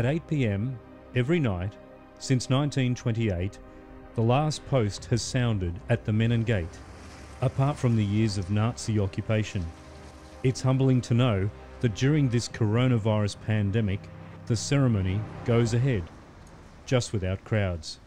At 8 pm every night since 1928, the last post has sounded at the Menin Gate, apart from the years of Nazi occupation. It's humbling to know that during this coronavirus pandemic, the ceremony goes ahead, just without crowds.